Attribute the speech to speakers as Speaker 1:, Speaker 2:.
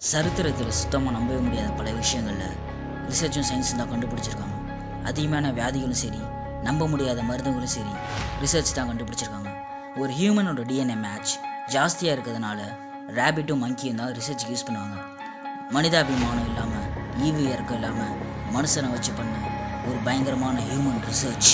Speaker 1: சரித்திரத்தில் சுத்தமாக நம்பவே முடியாத பல விஷயங்களில் ரிசர்ச்சும் சயின்ஸும் தான் கண்டுபிடிச்சிருக்காங்க. அதிகமான வியாதிகளும் சரி நம்ப முடியாத மருந்துகளும் சரி ரிசர்ச் தான் கண்டுபிடிச்சிருக்காங்க. ஒரு ஹியூமனோட டிஎன்ஏ மேட்ச் ஜாஸ்தியாக இருக்கிறதுனால ரேபிட்டும் மங்கியும் தான் ரிசர்ச்சுக்கு யூஸ் பண்ணுவாங்க. மனிதாபிமானம் இல்லாமல் ஈவு இறக்கம் இல்லாமல் மனுஷனை வச்சு பண்ண ஒரு பயங்கரமான ஹியூமன் ரிசர்ச்